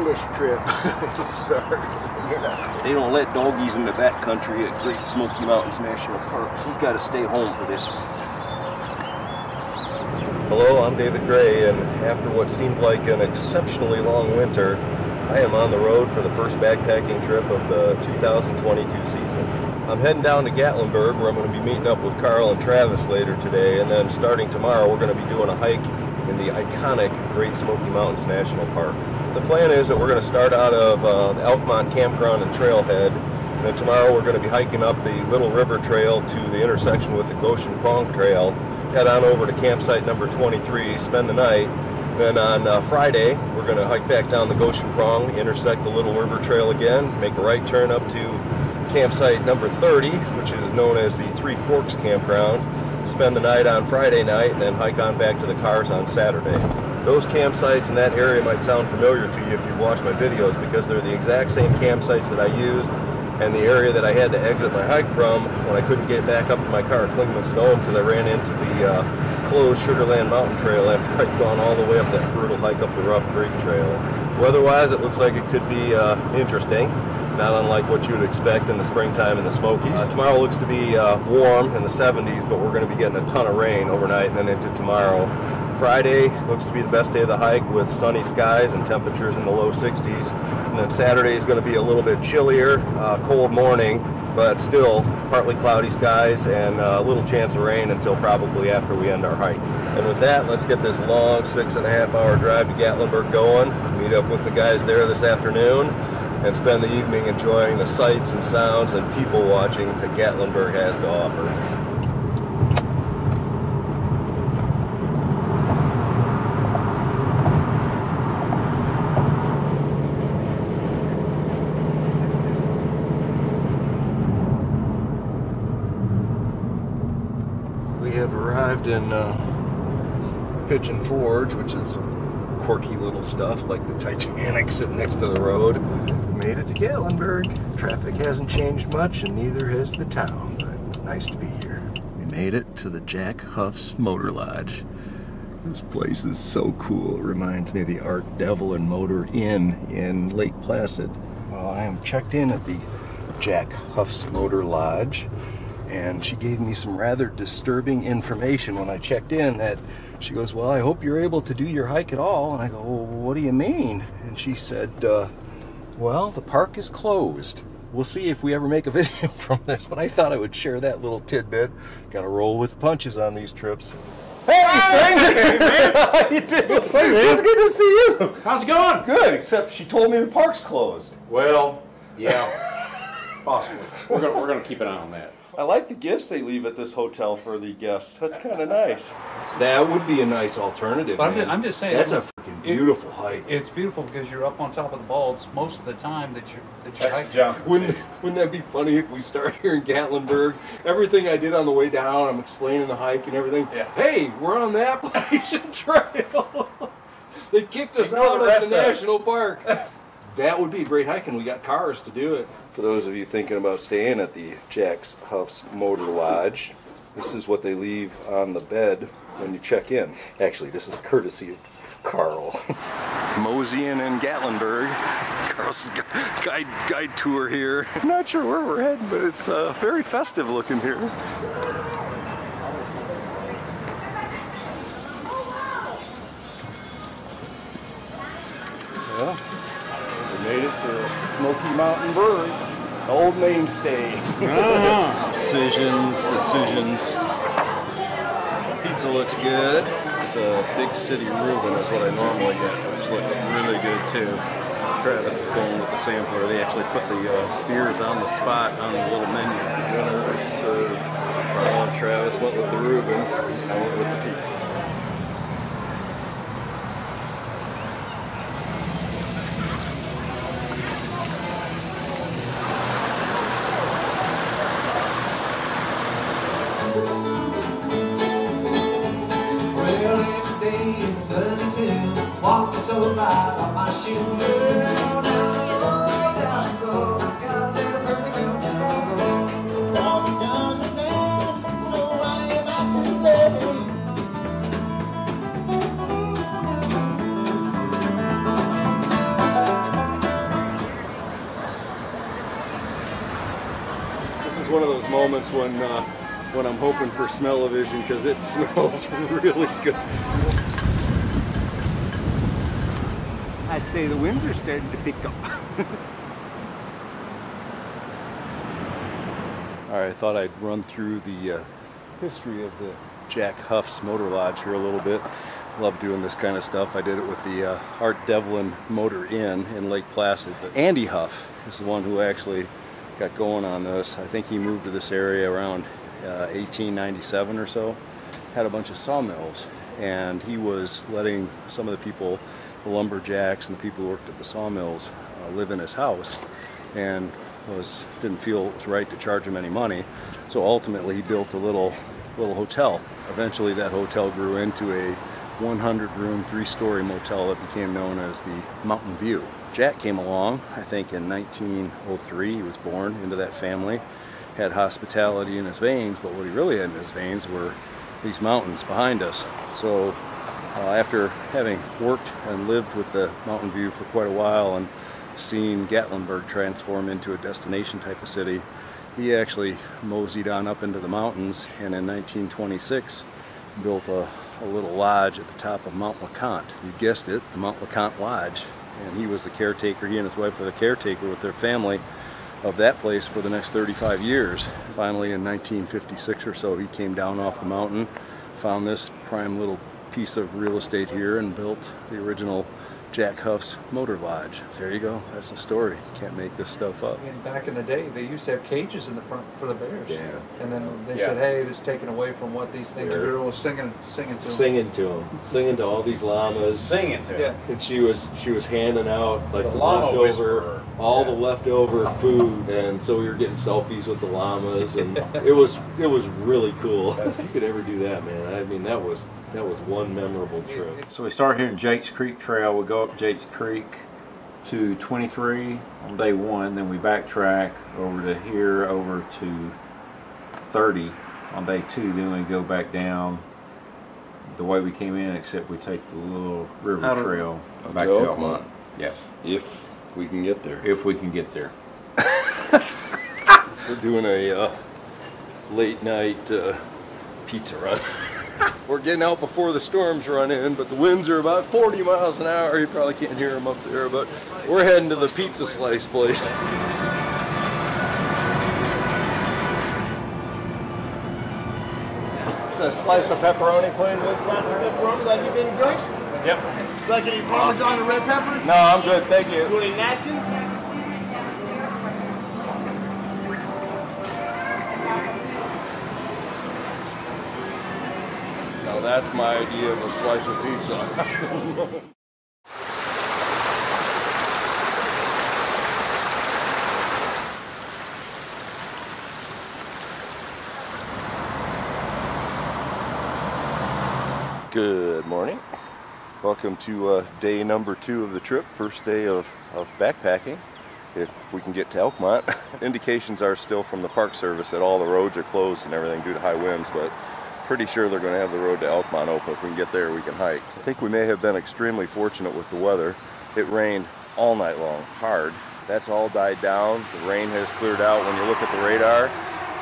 on this trip. Sorry. They don't let doggies in the back country at Great Smoky Mountains National Park. So you got to stay home for this. Hello, I'm David Gray, and after what seemed like an exceptionally long winter, I am on the road for the first backpacking trip of the 2022 season. I'm heading down to Gatlinburg where I'm going to be meeting up with Carl and Travis later today, and then starting tomorrow, we're going to be doing a hike in the iconic Great Smoky Mountains National Park. The plan is that we're going to start out of uh, Elkmont Campground and Trailhead, and then tomorrow we're going to be hiking up the Little River Trail to the intersection with the Goshen Prong Trail, head on over to campsite number 23, spend the night, then on uh, Friday, we're going to hike back down the Goshen Prong, intersect the Little River Trail again, make a right turn up to campsite number 30, which is known as the Three Forks Campground, spend the night on Friday night, and then hike on back to the cars on Saturday. Those campsites in that area might sound familiar to you if you've watched my videos because they're the exact same campsites that I used and the area that I had to exit my hike from when I couldn't get back up to my car at Clingmans Dome because I ran into the uh, closed Sugarland Mountain Trail after I'd gone all the way up that brutal hike up the Rough Creek Trail. Weather-wise, it looks like it could be uh, interesting, not unlike what you would expect in the springtime in the Smokies. Uh, tomorrow looks to be uh, warm in the 70s, but we're going to be getting a ton of rain overnight and then into tomorrow. Friday looks to be the best day of the hike with sunny skies and temperatures in the low 60s. And then Saturday is going to be a little bit chillier, uh, cold morning, but still partly cloudy skies and uh, a little chance of rain until probably after we end our hike. And with that, let's get this long six and a half hour drive to Gatlinburg going, meet up with the guys there this afternoon, and spend the evening enjoying the sights and sounds and people watching that Gatlinburg has to offer. We have arrived in uh, Pigeon Forge, which is quirky little stuff like the Titanic sitting next to the road. Made it to Gatlinburg. Traffic hasn't changed much, and neither has the town, but it's nice to be here. We made it to the Jack Huff's Motor Lodge. This place is so cool. It reminds me of the Art Devlin Motor Inn in Lake Placid. Well, I am checked in at the Jack Huff's Motor Lodge and she gave me some rather disturbing information when I checked in that she goes, Well, I hope you're able to do your hike at all. And I go, well, What do you mean? And she said, uh, Well, the park is closed. We'll see if we ever make a video from this, but I thought I would share that little tidbit. Got to roll with punches on these trips. Hey, stranger! Hey, man. How you doing? Say, man. It's good to see you. How's it going? Good, except she told me the park's closed. Well, yeah, possibly. We're gonna we're gonna keep an eye on that. I like the gifts they leave at this hotel for the guests. That's kind of nice. That would be a nice alternative. But I'm man. just- I'm just saying, That's a it- freaking it- beautiful hike. It's beautiful because you're up on top of the balds most of the time that you're that you're That's hiking. Johnson. Wouldn't, wouldn't that be funny if we start here in Gatlinburg? Everything I did on the way down, I'm explaining the hike and everything. Yeah. Hey, we're on the Appalachian Trail. they kicked us out of rest the national park. that would be a great hike, and we got cars to do it. For those of you thinking about staying at the Jack's Huff's Motor Lodge, this is what they leave on the bed when you check in. Actually, this is courtesy of Carl. Moseying in Gatlinburg. Carl's guide guide tour here. I'm not sure where we're heading, but it's uh, very festive looking here. Well, it to Smoky Mountain Brewery, old mainstay. Decisions, decisions. Pizza looks good. It's a Big City Reuben is what I normally get, which looks really good too. Travis is going with the sampler. They actually put the uh, beers on the spot on the little menu. Served. Carl Travis went with the Reubens. I went with the pizza. This is one of those moments when uh, when I'm hoping for smell-o-vision because it smells really good. Say the winds are starting to pick up. All right, I thought I'd run through the uh, history of the Jack Huff's Motor Lodge here a little bit. Love doing this kind of stuff. I did it with the uh, Art Devlin Motor Inn in Lake Placid. But Andy Huff is the one who actually got going on this. I think he moved to this area around uh, 1897 or so. Had a bunch of sawmills, and he was letting some of the people, the lumberjacks and the people who worked at the sawmills, uh, live in his house, and was didn't feel it was right to charge him any money. So ultimately, he built a little little hotel. Eventually, that hotel grew into a 100 room, three story motel that became known as the Mountain View. Jack came along, I think in 1903. He was born into that family, had hospitality in his veins, but what he really had in his veins were these mountains behind us. So, uh, after having worked and lived with the Mountain View for quite a while and seen Gatlinburg transform into a destination type of city, he actually moseyed on up into the mountains and in 1926 built a, a little lodge at the top of Mount LeConte. You guessed it, the Mount LeConte Lodge. And he was the caretaker, he and his wife were the caretaker with their family of that place for the next 35 years. Finally, in 1956 or so, he came down off the mountain, found this prime little piece of real estate here, and built the original Jack Huff's Motor Lodge. There you go. That's the story. Can't make this stuff up. And back in the day, they used to have cages in the front for the bears. Yeah. And then they Yeah. said, "Hey, this is taken away from what these things are doing." Was singing, singing to them. Singing to them, singing to all these llamas. singing it to Yeah. And she was she was handing out like The the, llama leftover, whisperer. all the leftover food, and so we were getting selfies with the llamas, and it was it was really cool. If you could ever do that, man, I mean that was that was one memorable trip. So we start here in Jakes Creek Trail. We go up Jakes Creek to 23 on day one. Then we backtrack over to here, over to 30 on day two. Then we go back down the way we came in, except we take the little river Out of- trail up back to to Elkmont. Elkmont. Yes, If we can get there, if we can get there. we're doing a uh, late night uh, pizza run. we're getting out before the storms run in, but the winds are about 40 miles an hour. You probably can't hear them up there, but we're heading to the pizza slice place. A slice of pepperoni, please. Slice of Pepperoni like you've been drink? Yep. Like any Parmesan and red pepper? No, I'm good, thank you. You any napkins? That's my idea of a slice of pizza. Good morning. Welcome to uh, day number two of the trip, first day of, of backpacking. If we can get to Elkmont, indications are still from the Park Service that all the roads are closed and everything due to high winds, but pretty sure they're going to have the road to Elkmont open. If we can get there, we can hike. I think we may have been extremely fortunate with the weather. It rained all night long, hard. That's all died down. The rain has cleared out. When you look at the radar,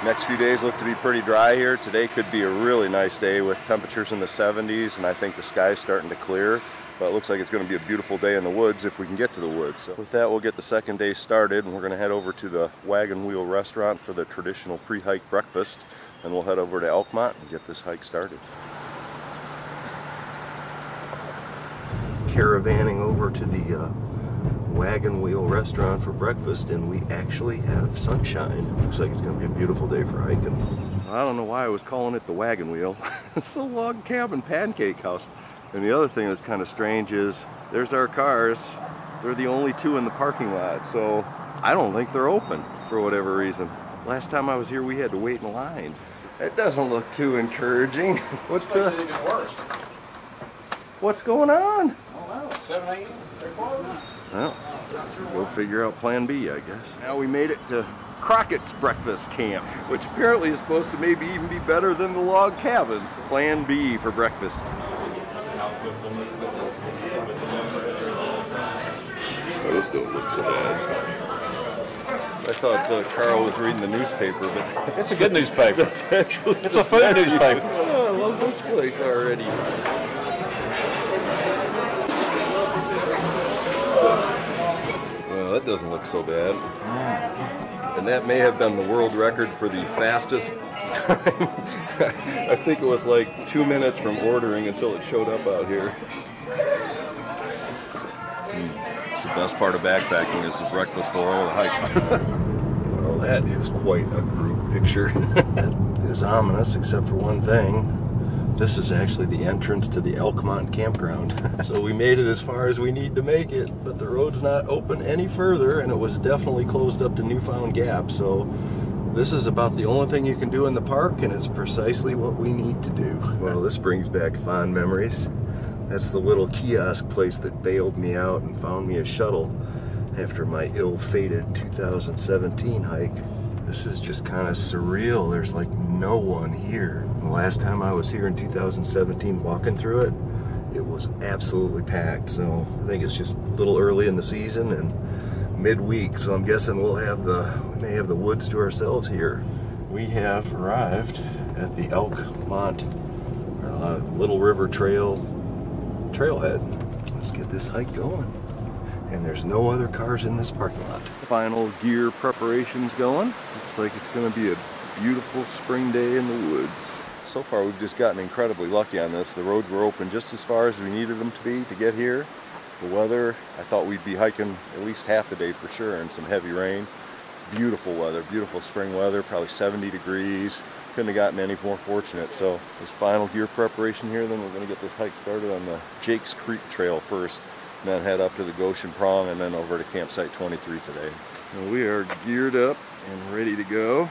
next few days look to be pretty dry here. Today could be a really nice day with temperatures in the 70s, and I think the sky's starting to clear. But it looks like it's going to be a beautiful day in the woods if we can get to the woods. So with that, we'll get the second day started, and we're going to head over to the Wagon Wheel Restaurant for the traditional pre-hike breakfast, and we'll head over to Elkmont and get this hike started. Caravanning over to the uh, Wagon Wheel Restaurant for breakfast, and we actually have sunshine. Looks like it's going to be a beautiful day for hiking. I don't know why I was calling it the Wagon Wheel. it's a log cabin pancake house. And the other thing that's kind of strange is there's our cars. They're the only two in the parking lot, so I don't think they're open for whatever reason. Last time I was here, we had to wait in line. It doesn't look too encouraging. What's uh, even worse. what's going on? Oh well, 7 a.m. They're closed. Well, we'll figure out plan B, I guess. Now we made it to Crockett's breakfast camp, which apparently is supposed to maybe even be better than the log cabins. Plan B for breakfast. Those don't look so bad. I thought uh, Carl was reading the newspaper, but It's a good newspaper. that's actually It's a food newspaper. Oh, I love this place already. Well, that doesn't look so bad. And that may have been the world record for the fastest time. I think it was like two minutes from ordering until it showed up out here. Hmm. It's the best part of backpacking is the breakfast all the hike. That is quite a group picture. that is ominous, except for one thing. This is actually the entrance to the Elkmont campground. so we made it as far as we need to make it, but the road's not open any further, and it was definitely closed up to Newfound Gap. So this is about the only thing you can do in the park, and it's precisely what we need to do. Well, this brings back fond memories. That's the little kiosk place that bailed me out and found me a shuttle after my ill-fated 2017 hike. This is just kind of surreal. There's like no one here. The last time I was here in 2017 walking through it, it was absolutely packed. So I think it's just a little early in the season and midweek. So I'm guessing we'll have the we may have the woods to ourselves here. We have arrived at the Elkmont uh, Little River Trail trailhead. Let's get this hike going. And there's no other cars in this parking lot. Final gear preparations going. Looks like it's going to be a beautiful spring day in the woods. So far we've just gotten incredibly lucky on this. The roads were open just as far as we needed them to be to get here. The weather, I thought we'd be hiking at least half the day for sure and some heavy rain. Beautiful weather, beautiful spring weather, probably 70 degrees. Couldn't have gotten any more fortunate. So this final gear preparation here, then we're going to get this hike started on the Jakes Creek Trail first and then head up to the Goshen Prong and then over to campsite 23 today. Well, we are geared up and ready to go.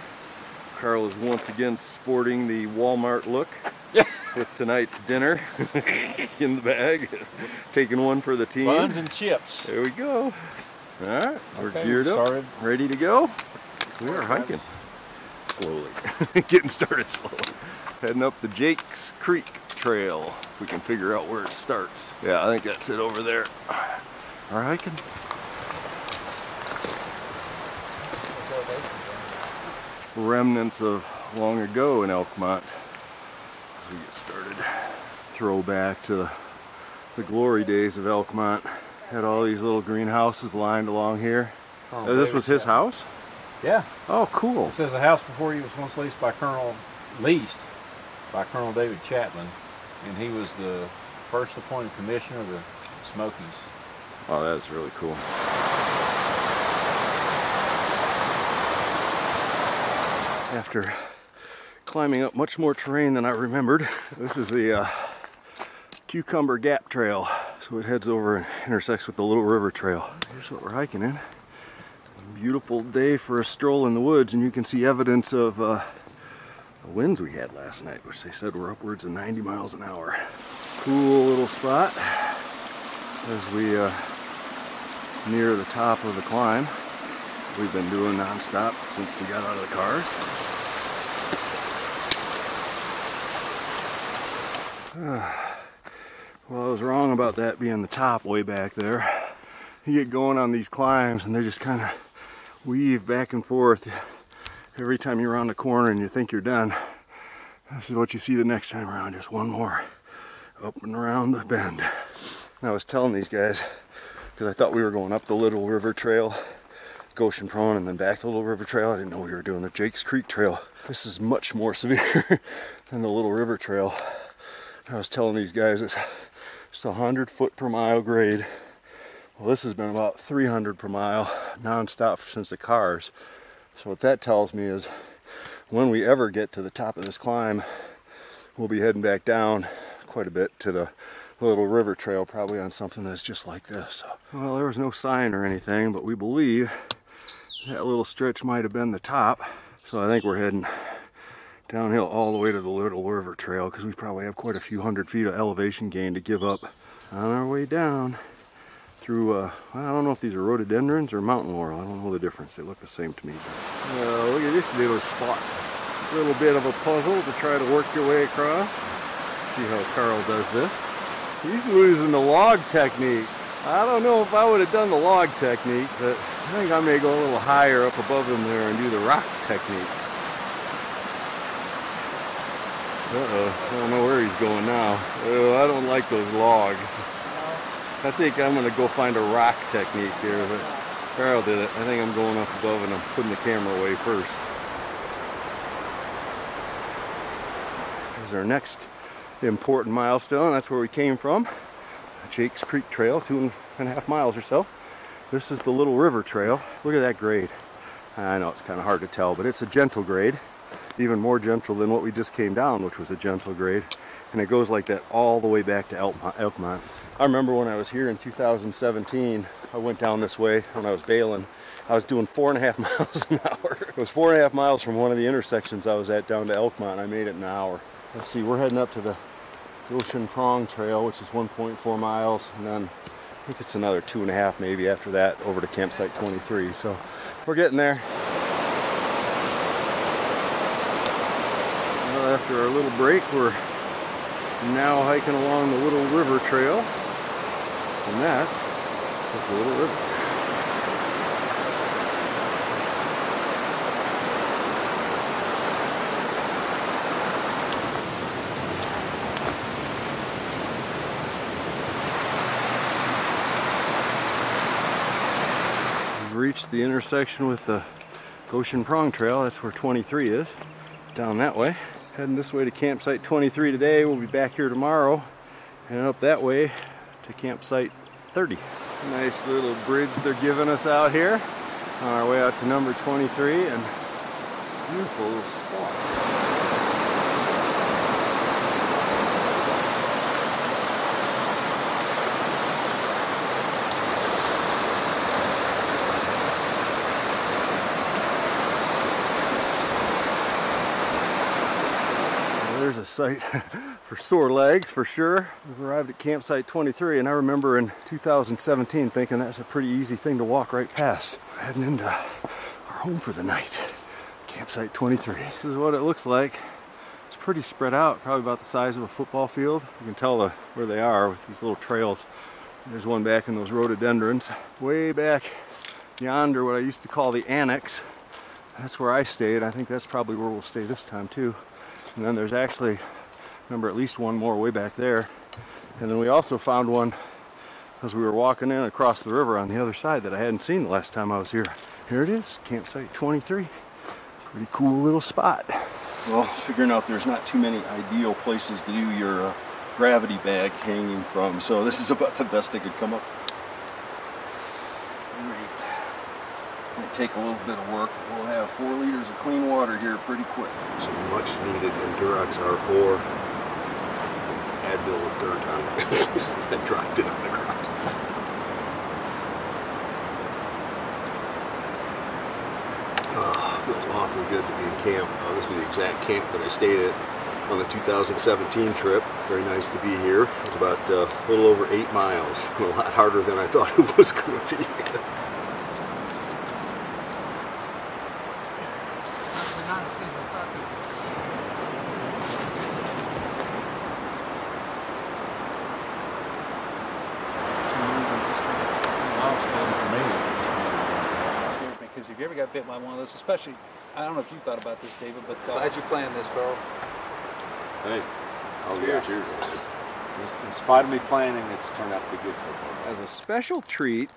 Carl is once again sporting the Walmart look with tonight's dinner in the bag. Taking one for the team. Buns and chips. There we go. All right, we're Okay, geared we're up, started. ready to go. We are hiking slowly, getting started slowly. Heading up the Jakes Creek Trail. If we can figure out where it starts. Yeah, I think that's it over there. We're hiking. Remnants of long ago in Elkmont. As we get started. Throwback to the glory days of Elkmont. Had all these little greenhouses lined along here. Uh, this was his house? Yeah. Oh, cool. This is a house before he was once leased by Colonel leased by Colonel David Chapman, and he was the first appointed commissioner of the Smokies. Oh, that's really cool. After climbing up much more terrain than I remembered, this is the uh, Cucumber Gap Trail. So it heads over and intersects with the Little River Trail. Here's what we're hiking in. Beautiful day for a stroll in the woods, and you can see evidence of uh, the winds we had last night, which they said were upwards of 90 miles an hour. Cool little spot as we uh, near the top of the climb. We've been doing nonstop since we got out of the cars. well, I was wrong about that being the top way back there. You get going on these climbs and they just kind of weave back and forth every time you're around the corner and you think you're done. This is what you see the next time around, just one more up and around the bend. And I was telling these guys, because I thought we were going up the Little River Trail, Goshen Prong, and then back the Little River Trail. I didn't know we were doing the Jakes Creek Trail. This is much more severe than the Little River Trail. I was telling these guys it's just a 100 foot per mile grade. Well, this has been about 300 per mile nonstop since the cars. So what that tells me is when we ever get to the top of this climb, we'll be heading back down quite a bit to the little river trail, probably on something that's just like this. Well, there was no sign or anything, but we believe that little stretch might have been the top. So I think we're heading downhill all the way to the Little River Trail because we probably have quite a few hundred feet of elevation gain to give up on our way down through, uh, I don't know if these are rhododendrons or mountain laurel. I don't know the difference. They look the same to me. Uh, look at this little spot. A little bit of a puzzle to try to work your way across. See how Carl does this. He's using the log technique. I don't know if I would have done the log technique, but I think I may go a little higher up above them there and do the rock technique. Uh-oh, I don't know where he's going now. Oh, I don't like those logs. I think I'm gonna go find a rock technique here, but Carl did it. I think I'm going up above and I'm putting the camera away first. Here's our next important milestone. That's where we came from. Jake's Creek Trail, two and a half miles or so. This is the Little River Trail. Look at that grade. I know it's kind of hard to tell, but it's a gentle grade. Even more gentle than what we just came down, which was a gentle grade. And it goes like that all the way back to Elkmont. I remember when I was here in 2017, I went down this way when I was bailing. I was doing four and a half miles an hour. It was four and a half miles from one of the intersections I was at down to Elkmont. I made it in an hour. Let's see, we're heading up to the Goshen Prong Trail, which is 1.4 miles, and then I think it's another two and a half maybe after that over to campsite 23. So we're getting there. Well, after our little break, we're now hiking along the Little River Trail, and that is the Little River. Reached the intersection with the Goshen Prong Trail. That's where 23 is. Down that way. Heading this way to campsite 23 today. We'll be back here tomorrow. And up that way to campsite 30. Nice little bridge they're giving us out here. On our way out to number 23 and beautiful little spot. There's a site for sore legs for sure. We've arrived at campsite 23 and I remember in 2017 thinking that's a pretty easy thing to walk right past. Heading into our home for the night. Campsite 23. This is what it looks like. It's pretty spread out, probably about the size of a football field. You can tell the, where they are with these little trails. There's one back in those rhododendrons. Way back yonder, what I used to call the annex. That's where I stayed. I think that's probably where we'll stay this time too. And then there's actually, remember, at least one more way back there. And then we also found one as we were walking in across the river on the other side that I hadn't seen the last time I was here. Here it is, campsite 23. Pretty cool little spot. Well, figuring out there's not too many ideal places to do your uh, gravity bag hanging from, so this is about the best I could come up. Great. Might take a little bit of work, we'll have four liters of clean water here pretty quick. Some much needed Endurox R4. Advil with dirt on it. I dropped it on the ground. Oh, feels awfully good to be in camp. Uh, this is the exact camp that I stayed at on the 2017 trip. Very nice to be here. It was about uh, a little over eight miles. A lot harder than I thought it was going to be. scares me because if you ever got bit by one of those, especially, I don't know if you thought about this, David, but glad you planned this, Carl. Hey. Oh, yeah. Cheers. In spite of me planning, it's turned out to be good so far. As a special treat,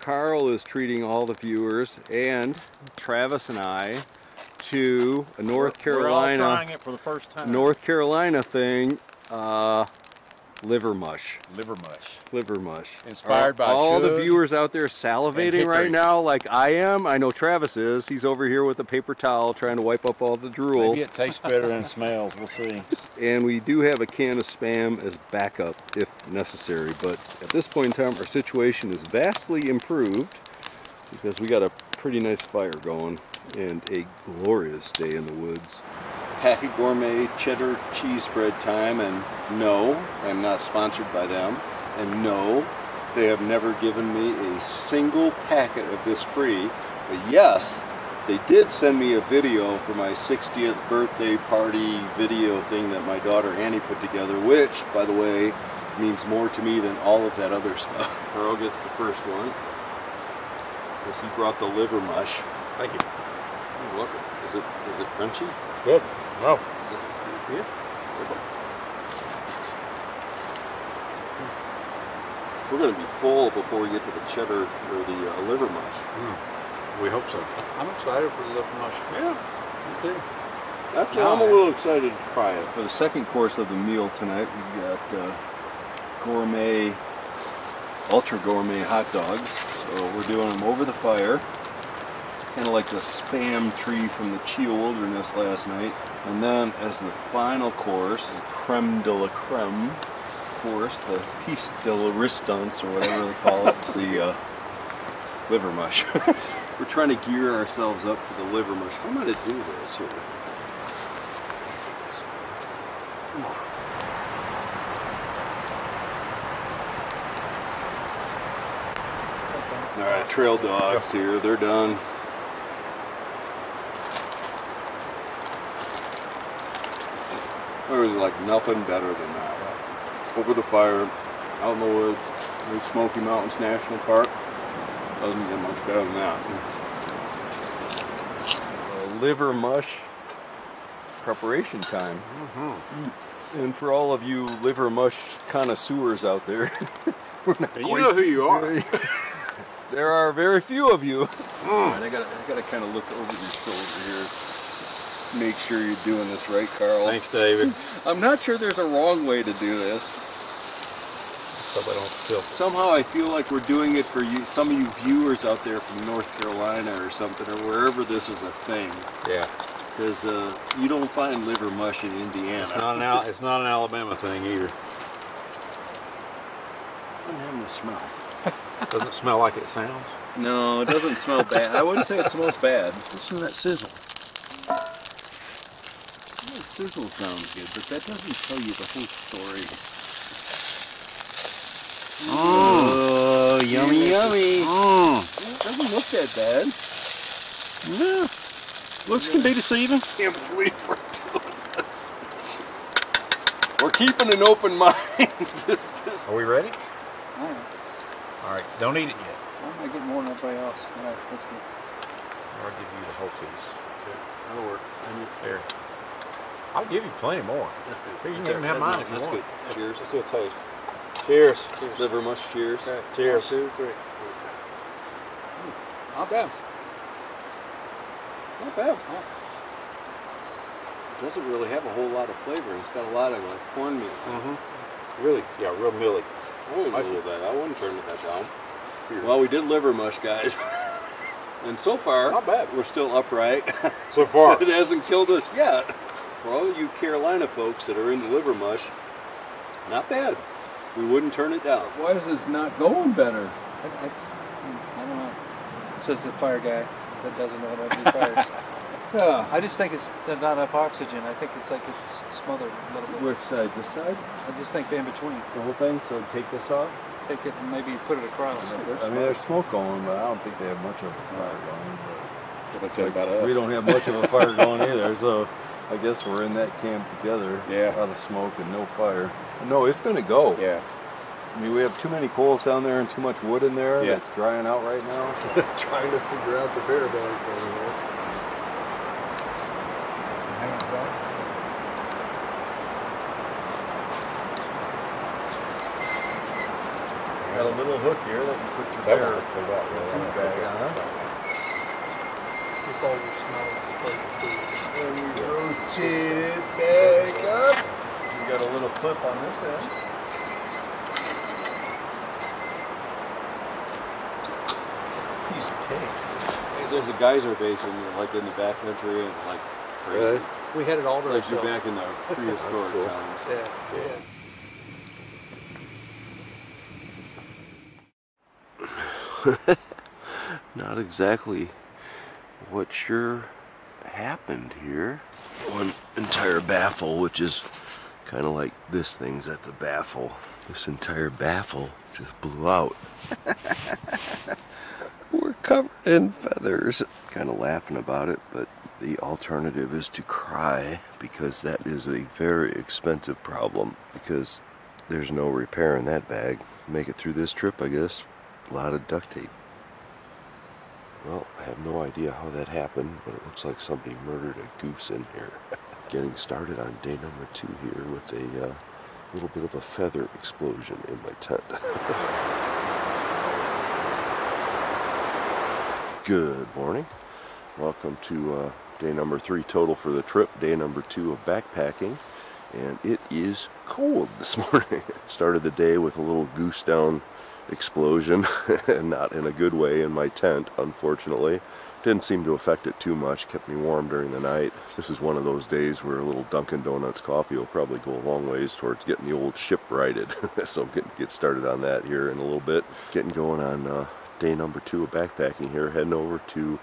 Carl is treating all the viewers and Travis and I to a North Carolina We're all trying it for the first time. North Carolina thing, uh, liver mush. liver mush. Liver mush. Inspired by all the viewers out there salivating right now, like I am. I know Travis is. He's over here with a paper towel trying to wipe up all the drool. Maybe it tastes better than it smells. We'll see. and we do have a can of spam as backup if necessary. But at this point in time, our situation is vastly improved because we got a pretty nice fire going and a glorious day in the woods. Hackett Gourmet cheddar cheese spread time, and no, I'm not sponsored by them, and no, they have never given me a single packet of this free. But yes, they did send me a video for my 60th birthday party video thing that my daughter Annie put together, which, by the way, means more to me than all of that other stuff. Carl gets the first one. Because he brought the liver mush. Thank you. You're welcome. Is it is it crunchy? Good. No. Yeah. We're going to be full before we get to the cheddar or the uh, liver mush. We hope so. I'm excited for the liver mush. Yeah. Me too. Actually, I'm a little excited to try it. For the second course of the meal tonight, we got uh, gourmet, ultra gourmet hot dogs. So we're doing them over the fire, kind of like the spam tree from the Cheaha Wilderness last night. And then, as the final course, the creme de la creme course, the piece de la resistance, or whatever they call it, it's the uh, liver mush. we're trying to gear ourselves up for the liver mush. I'm going to do this here. All right, trail dogs here. They're done. There's like nothing better than that. Over the fire, out in the woods, in Smoky Mountains National Park. Doesn't get much better than that. Uh, liver mush preparation time. And for all of you liver mush connoisseurs out there, we're not you know who you are. there are very few of you. All right, I gotta, I gotta kind of look over your shoulder here. Make sure you're doing this right, Carl. Thanks, David. I'm not sure there's a wrong way to do this. Hope I don't spill. Somehow I feel like we're doing it for you, some of you viewers out there from North Carolina or something, or wherever this is a thing. Yeah. Because uh, you don't find liver mush in Indiana. It's not an Al- it's not an Alabama thing either. I'm having a smell. Doesn't smell like it sounds. No, it doesn't smell bad. I wouldn't say it smells bad. Listen to that sizzle. Yeah, sizzle sounds good, but that doesn't tell you the whole story. Oh, yummy, yummy. Oh. It doesn't look that bad. Yeah. Looks can be deceiving. I Can't believe we're doing this. We're keeping an open mind. Are we ready? All right. All right. Don't eat it yet. I'm gonna get more than everybody else. All right, let's go. I'll give you the whole piece. Okay. That'll work. Here. I'll give you plenty more. That's good. You can even have mine if you That's want. good. Cheers. Let's do a toast. Cheers. Liver mush, cheers. Cheers. Not bad. Not bad. It doesn't really have a whole lot of flavor. It's got a lot of uh, cornmeal. Mm-hmm. Really? Yeah, real milly. I wouldn't I go that. I wouldn't turn that down. Well, we did liver mush, guys. and so far, Not bad. we're still upright. So far. it hasn't killed us yet. For all you Carolina folks that are into liver mush, not bad. We wouldn't turn it down. Why is this not going better? I, I, just- I don't know. Says the fire guy that doesn't know how to do fire. Yeah. I just think it's not enough oxygen. I think it's like it's smothered a little bit. Which side? This side? I just think in between. The whole thing? So take this off? Take it and maybe put it across. I mean, there's smoke going, but I don't think they have much of a fire going. What I said about us. We don't have much of a fire going either, so I guess we're in that camp together. Yeah. A lot of smoke and no fire. No, it's going to go. Yeah. I mean, we have too many coals down there and too much wood in there Yeah. that's drying out right now. Trying to figure out the bear bag thing here. Got a little hook here that you put your That bear one will pull out really food well. bag on. And we rotate it back up. We got a little clip on this end. Piece of cake. There's a geyser basin, like in the backcountry, and like crazy. Really? We had it all to Like you're back in the prehistoric cool. times. Yeah, yeah. Not exactly what sure happened here. One entire baffle, which is kind of like this thing's at the baffle. This entire baffle just blew out. We're covered in feathers. Kind of laughing about it, but the alternative is to cry because that is a very expensive problem because there's no repair in that bag. Make it through this trip, I guess. A lot of duct tape. Well, I have no idea how that happened, but it looks like somebody murdered a goose in here. Getting started on day number two here with a uh, little bit of a feather explosion in my tent. Good morning. Welcome to uh, day number three total for the trip, day number two of backpacking. And it is cold this morning. Started the day with a little goose down explosion, and not in a good way in my tent, unfortunately. Didn't seem to affect it too much, kept me warm during the night. This is one of those days where a little Dunkin' Donuts coffee will probably go a long ways towards getting the old ship righted. so get, get started on that here in a little bit. Getting going on uh, day number two of backpacking here, heading over to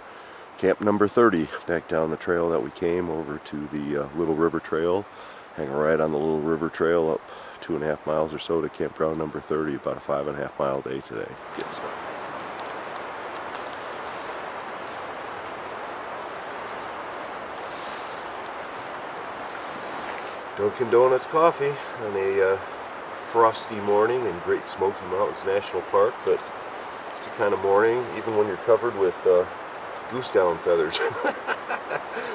camp number 30, back down the trail that we came over to the uh, Little River Trail. Hang right on the Little River Trail up two and a half miles or so to campground number 30, about a five and a half mile day today. Get started. Dunkin' Donuts coffee on a uh, frosty morning in Great Smoky Mountains National Park, but it's a kind of morning, even when you're covered with uh, goose down feathers.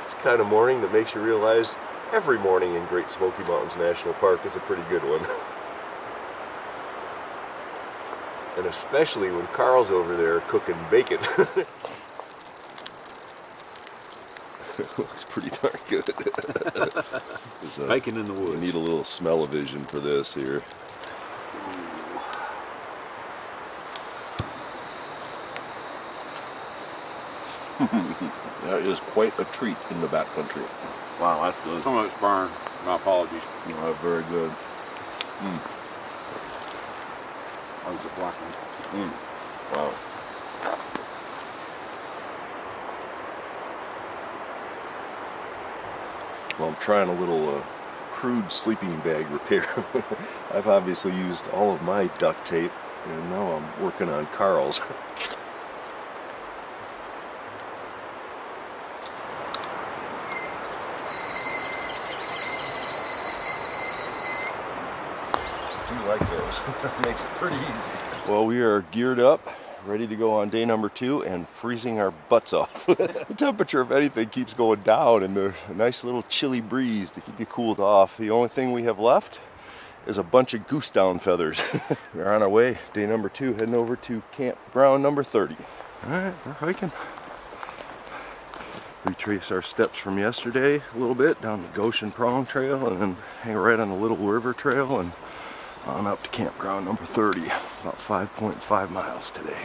it's a kind of morning that makes you realize every morning in Great Smoky Mountains National Park is a pretty good one. and especially when Carl's over there cooking bacon. Looks pretty darn good. There's a- Bacon in the we woods. need a little smell-o-vision for this here. that is quite a treat in the backcountry. Wow, that's good. Some of it's burned. My apologies. Uh, very good. Oh, it's a black one. Wow. Well, I'm trying a little uh, crude sleeping bag repair. I've obviously used all of my duct tape, and now I'm working on Carl's. do like those. that makes it pretty easy. Well, we are geared up, ready to go on day number two, and freezing our butts off. the temperature, if anything, keeps going down, and there's a nice little chilly breeze to keep you cooled off. The only thing we have left is a bunch of goose down feathers. we're on our way, day number two, heading over to campground number 30. All right, we're hiking. Retrace our steps from yesterday a little bit down the Goshen Prong Trail and then hang right on the Little River Trail and on up to campground number 30, about 5.5 miles today.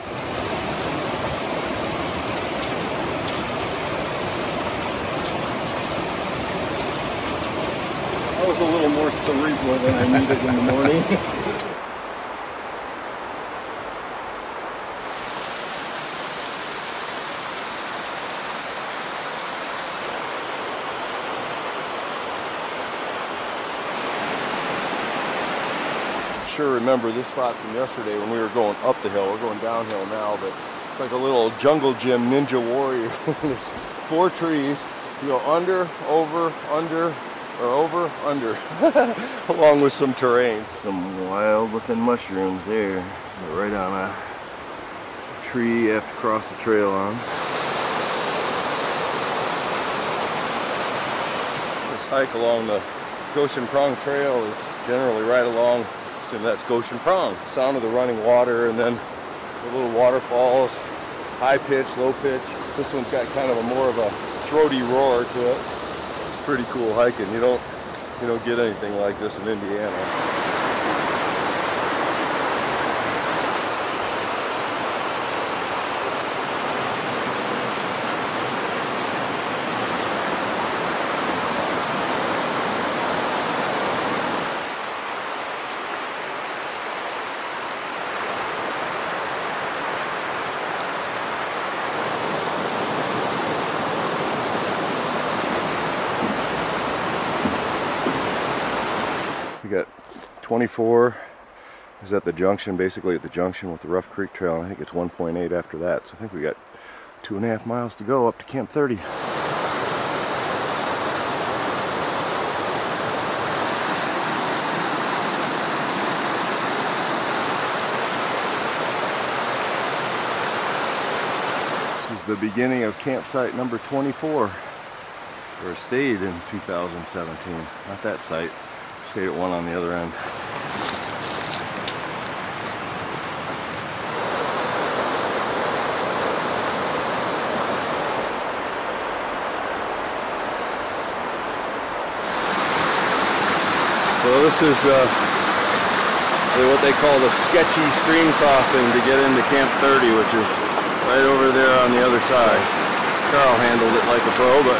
That was a little more cerebral than I needed in the morning. Sure remember this spot from yesterday when we were going up the hill. We're going downhill now, but it's like a little jungle gym ninja warrior. There's four trees. You go under, over, under, or over, under, along with some terrain. Some wild looking mushrooms there, right on a tree you have to cross the trail on. This hike along the Goshen Prong Trail is generally right along, assume that's Goshen Prong. Sound of the running water and then the little waterfalls, high pitch, low pitch. This one's got kind of a more of a throaty roar to it. It's pretty cool hiking. You don't you don't get anything like this in Indiana. We got 24 is at the junction, basically at the junction with the Rough Creek Trail. I think it's 1.8 after that. So I think we got two and a half miles to go up to Camp 30. This is the beginning of campsite number 24, where I stayed in 2017. Not that site, stayed at one on the other end. So this is uh, what they call the sketchy stream crossing to get into Camp 30, which is right over there on the other side. Carl handled it like a pro, but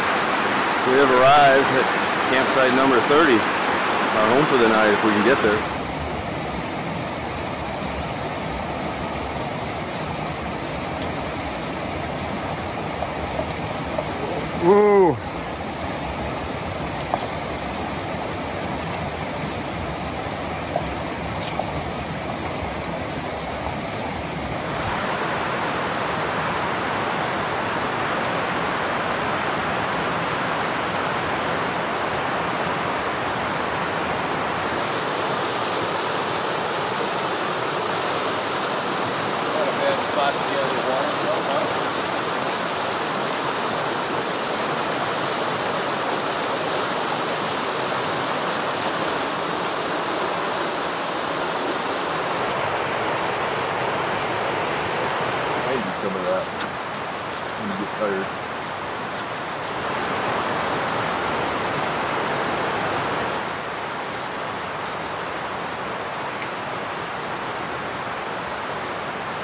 we have arrived at campsite number 30. Our home for the night if we can get there. Woo! Not a bad spot to gather water from, huh? Maybe some of that when you get tired.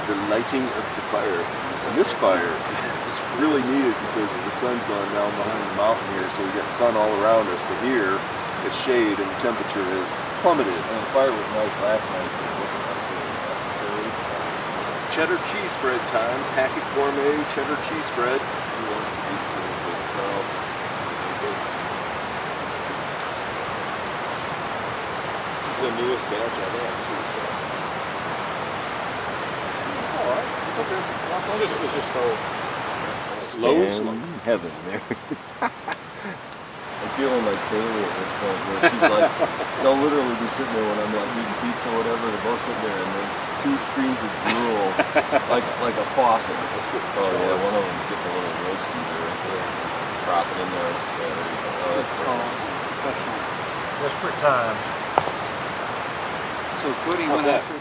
the lighting of the fire. And this fire is really needed because the sun's going down behind the mountain here, so we got sun all around us. But here, it's shade and the temperature has plummeted. And the fire was nice last night, but it wasn't necessarily necessary. Cheddar cheese spread time. Packet gourmet cheddar cheese spread. Who wants to be Carl? This is the newest batch I have, too. so. Just, it's just so Lowe's? Spam heaven there. I'm feeling like Bailey at this point where she's like, they'll literally be sitting there when I'm like eating pizza or whatever, they're both sitting there and then two streams of drool, like like a faucet. Oh yeah, one of them's getting a little roasty there. right there. Drop it in there. Yeah, there you go. Oh, that's perfect. desperate times. So Goody How's went that? after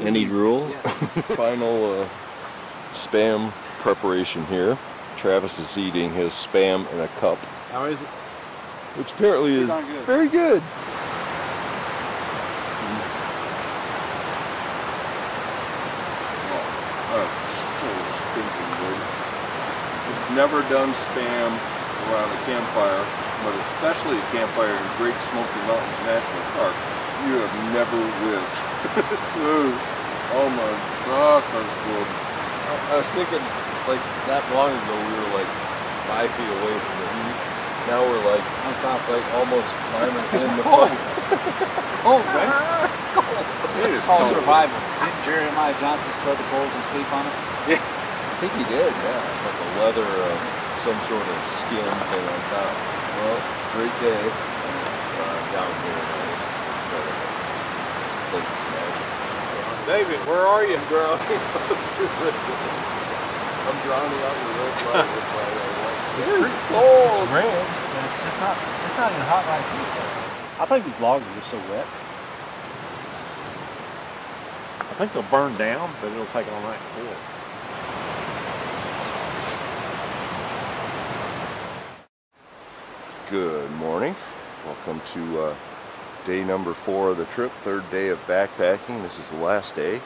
Any drool? Yeah. Final uh, spam preparation here. Travis is eating his spam in a cup, How is it? which apparently is good. very good. Oh, never done spam around a campfire, but especially a campfire in Great Smoky Mountains National Park. You have never lived. Oh my god, that's good. I, was thinking, like, not long ago we were like five feet away from the heat. Now we're like on top, like almost climbing in the fire. Oh, right? It is cold. It's called cold. survival. Didn't Jeremiah Johnson spread the coals and sleep on it? I think he did, yeah. Like a leather, uh, some sort of skin thing on top. Well, great day uh, down here. It's incredible. This place is. David, where are you, girl? I'm drowning out in the red light with my wife. It's cold. It's red, and it's just not. It's not even hot like this. I think these logs are just so wet. I think they'll burn down, but it'll take all night to cool. Good morning. Welcome to uh, day number four of the trip, third day of backpacking. This is the last day.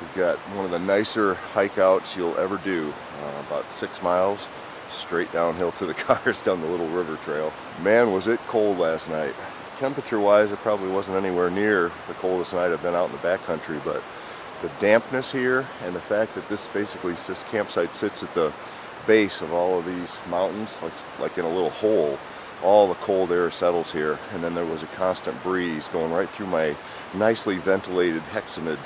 We've got one of the nicer hike outs you'll ever do, uh, about six miles straight downhill to the cars down the little river trail. Man, was it cold last night. Temperature wise, it probably wasn't anywhere near the coldest night I've been out in the backcountry, but the dampness here and the fact that this basically this campsite sits at the base of all of these mountains, like, like in a little hole, all the cold air settles here, and then there was a constant breeze going right through my nicely ventilated hexamid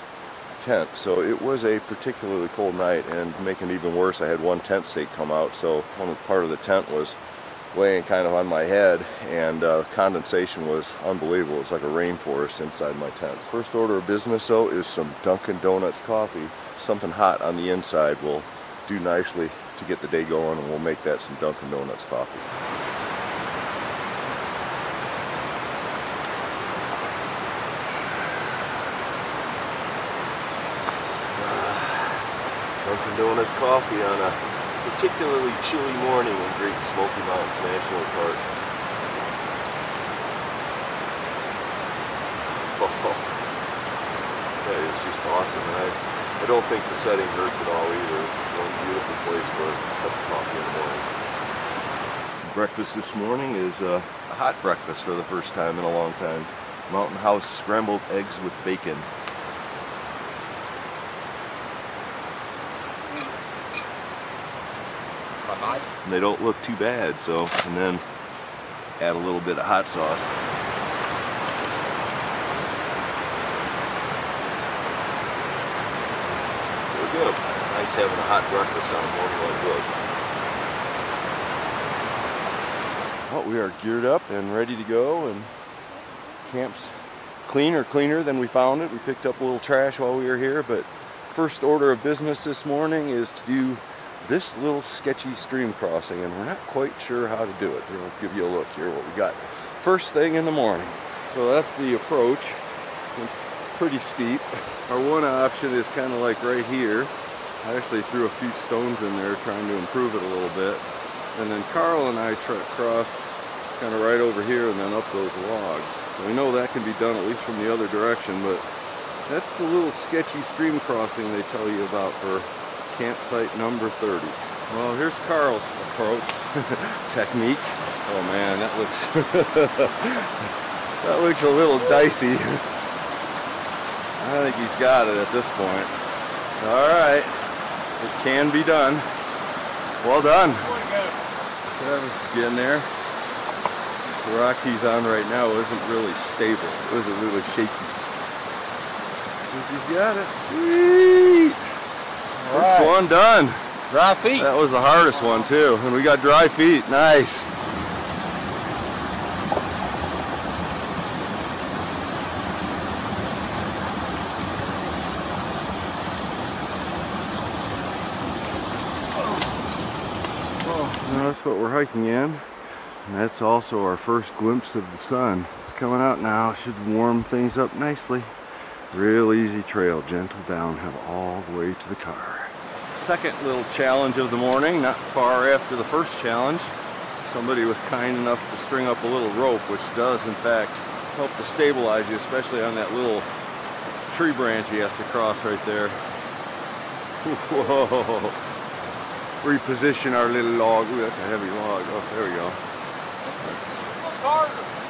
tent. So it was a particularly cold night, and making it even worse, I had one tent stake come out. So one part of the tent was laying kind of on my head, and uh, condensation was unbelievable. It's like a rainforest inside my tent. First order of business, though, is some Dunkin' Donuts coffee. something hot on the inside will do nicely to get the day going, and we'll make that some Dunkin' Donuts coffee. Donuts coffee on a particularly chilly morning in Great Smoky Mountains National Park. Oh, that is just awesome. And I, I don't think the setting hurts at all either. This is one beautiful place for a cup of coffee in the morning. Breakfast this morning is uh, a hot breakfast for the first time in a long time. Mountain House scrambled eggs with bacon. And they don't look too bad, so, and then add a little bit of hot sauce. Real good. Nice having a hot breakfast on a morning like this. Well, we are geared up and ready to go, and camp's cleaner, cleaner than we found it. We picked up a little trash while we were here, but first order of business this morning is to do this little sketchy stream crossing, and we're not quite sure how to do it. I'll give you a look here what we got. First thing in the morning. So that's the approach. It's pretty steep. Our one option is kind of like right here. I actually threw a few stones in there trying to improve it a little bit. And then Carl and I try to cross kind of right over here and then up those logs. We know that can be done at least from the other direction, but that's the little sketchy stream crossing they tell you about for campsite number 30. Well, here's Carl's approach technique. Oh man, that looks that looks a little dicey. I think he's got it at this point. All right, it can be done. Well done. Travis is getting there. The rock he's on right now isn't really stable. It was a little shaky. I think he's got it. Sweet. First one done. Dry feet. That was the hardest one too. And we got dry feet. Nice. That's what we're hiking in. And that's also our first glimpse of the sun. It's coming out now. It should warm things up nicely. Real easy trail, gentle downhill all the way to the car. Second little challenge of the morning, not far after the first challenge. Somebody was kind enough to string up a little rope, which does in fact help to stabilize you, especially on that little tree branch he has to cross right there. Whoa. Reposition our little log. Ooh, that's a heavy log. Oh, there we go.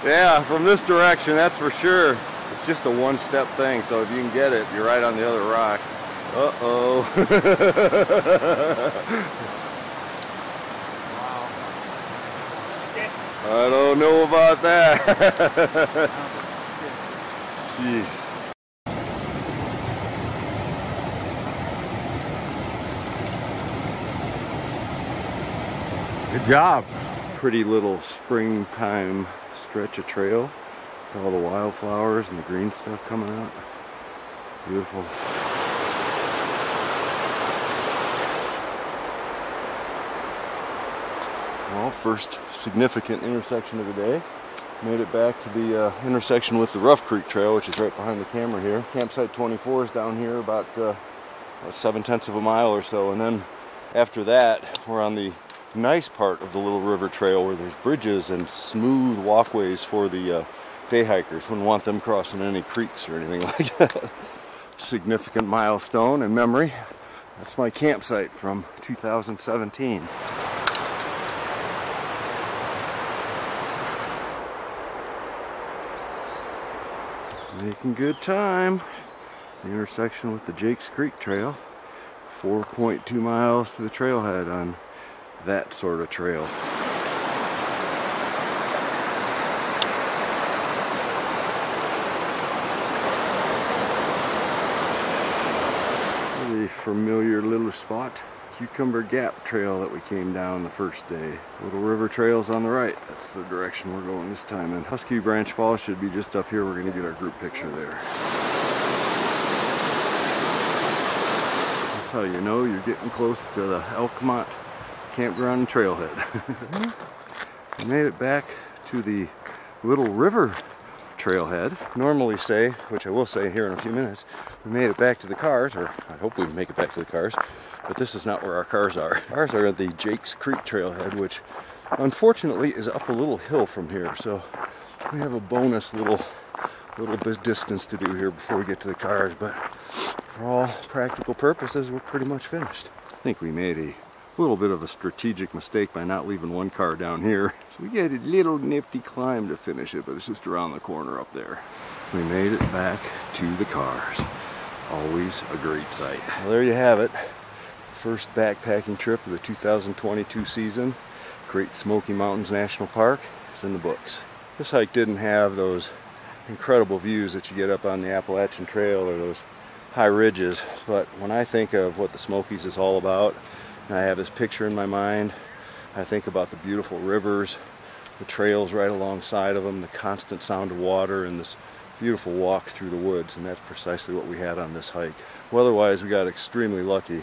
Yeah, from this direction, that's for sure. It's just a one-step thing, so if you can get it, you're right on the other rock. Uh-oh. I don't know about that. Jeez. Good job. Pretty little springtime stretch of trail with all the wildflowers and the green stuff coming out. Beautiful. Well, first significant intersection of the day. Made it back to the uh, intersection with the Rough Creek Trail, which is right behind the camera here. Campsite 24 is down here about uh, seven tenths of a mile or so, and then after that, we're on the nice part of the Little River Trail where there's bridges and smooth walkways for the uh, day hikers. Wouldn't want them crossing any creeks or anything like that. Significant milestone in memory. That's my campsite from 2017. Making good time. The intersection with the Jakes Creek Trail. 4.2 miles to the trailhead on that sort of trail. Really familiar little spot. Cucumber Gap Trail that we came down the first day. Little River Trail's on the right. That's the direction we're going this time. And Huskey Branch Falls should be just up here. We're going to get our group picture there. That's how you know you're getting close to the Elkmont Campground Trailhead. we made it back to the Little River Trailhead. Normally say, which I will say here in a few minutes, we made it back to the cars, or I hope we make it back to the cars, but this is not where our cars are. Ours are at the Jakes Creek Trailhead, which unfortunately is up a little hill from here, so we have a bonus little little bit distance to do here before we get to the cars, but for all practical purposes, we're pretty much finished. I think we made a little bit of a strategic mistake by not leaving one car down here. So we get a little nifty climb to finish it, but it's just around the corner up there. We made it back to the cars. Always a great sight. Well, there you have it. First backpacking trip of the 2022 season. Great Smoky Mountains National Park is in the books. This hike didn't have those incredible views that you get up on the Appalachian Trail or those high ridges, but when I think of what the Smokies is all about, and I have this picture in my mind, I think about the beautiful rivers, the trails right alongside of them, the constant sound of water, and this beautiful walk through the woods, and that's precisely what we had on this hike. Weather-wise, we got extremely lucky.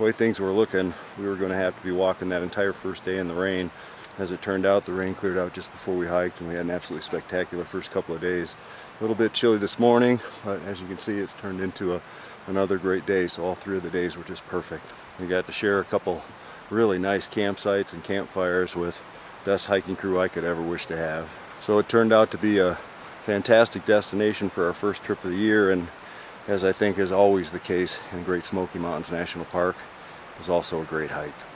The way things were looking, we were going to have to be walking that entire first day in the rain. As it turned out, the rain cleared out just before we hiked, and we had an absolutely spectacular first couple of days. A little bit chilly this morning, but as you can see, it's turned into a, another great day, so all three of the days were just perfect. We got to share a couple really nice campsites and campfires with the best hiking crew I could ever wish to have. So it turned out to be a fantastic destination for our first trip of the year, and as I think is always the case in Great Smoky Mountains National Park, was also a great hike.